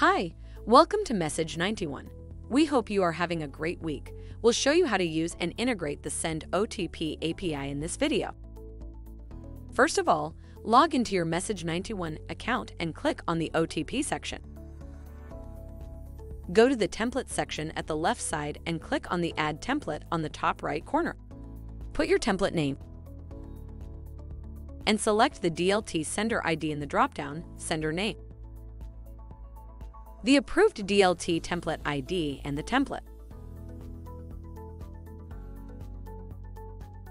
Hi, welcome to Message 91. We hope you are having a great week. We'll show you how to use and integrate the Send OTP API in this video. First of all, log into your Message 91 account and click on the OTP section. Go to the Template section at the left side and click on the Add Template on the top right corner. Put your template name and select the DLT sender ID in the dropdown Sender Name, the approved DLT template ID and the template.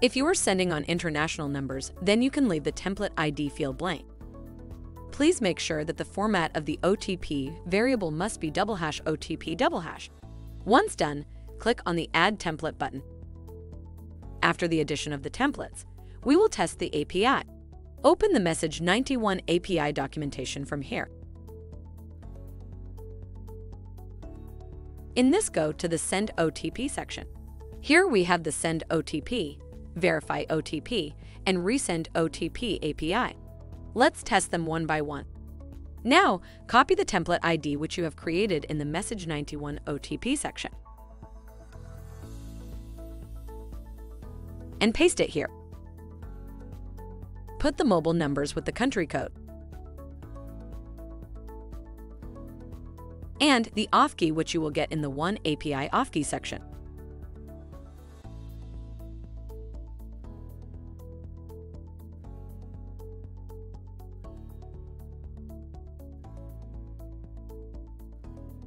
If you are sending on international numbers, then you can leave the template ID field blank. Please make sure that the format of the OTP variable must be double hash OTP double hash. Once done, click on the Add Template button. After the addition of the templates, we will test the API. Open the Message 91 API documentation from here. In this, go to the Send OTP section. Here we have the Send OTP, Verify OTP, and Resend OTP API. Let's test them one by one. Now, copy the template ID which you have created in the Message 91 OTP section. And paste it here. Put the mobile numbers with the country code. And the auth key which you will get in the One API auth key section.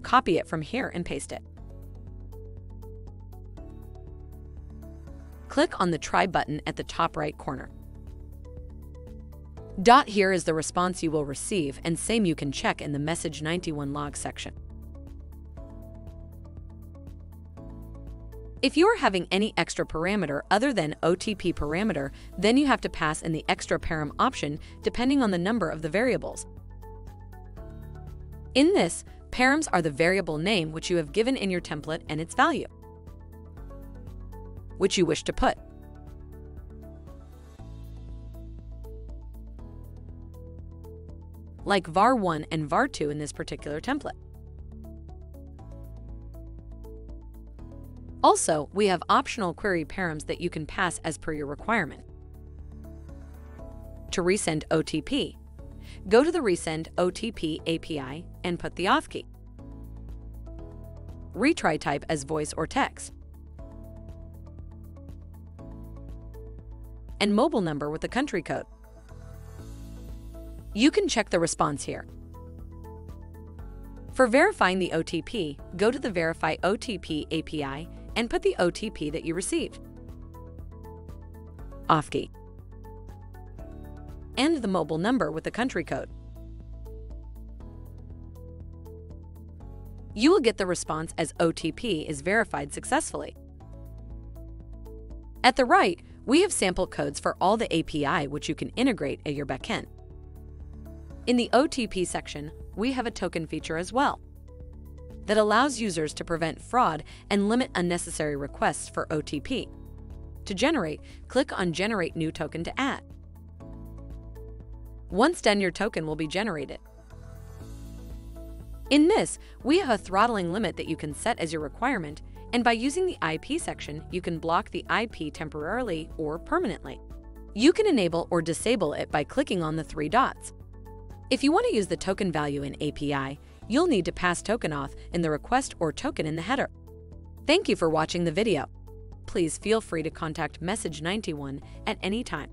Copy it from here and paste it. Click on the Try button at the top right corner. Dot here is the response you will receive and same you can check in the Message 91 log section. If you are having any extra parameter other than OTP parameter, then you have to pass in the extra param option depending on the number of the variables. In this, Params are the variable name which you have given in your template and its value, which you wish to put. Like var1 and var2 in this particular template. Also, we have optional query params that you can pass as per your requirement. To resend OTP, go to the Resend OTP API and put the auth key. Retry type as voice or text. And mobile number with the country code. You can check the response here. For verifying the OTP, go to the Verify OTP API and put the OTP that you received. Auth key. And the mobile number with the country code. you will get the response as OTP is verified successfully. At the right, we have sample codes for all the API which you can integrate at your backend. In the OTP section, we have a token feature as well that allows users to prevent fraud and limit unnecessary requests for OTP. To generate, click on Generate New Token to add. Once done, your token will be generated. In this, we have a throttling limit that you can set as your requirement, and by using the IP section, you can block the IP temporarily or permanently. You can enable or disable it by clicking on the three dots. If you want to use the token value in API, you'll need to pass token auth in the request or token in the header. Thank you for watching the video. Please feel free to contact Message 91 at any time.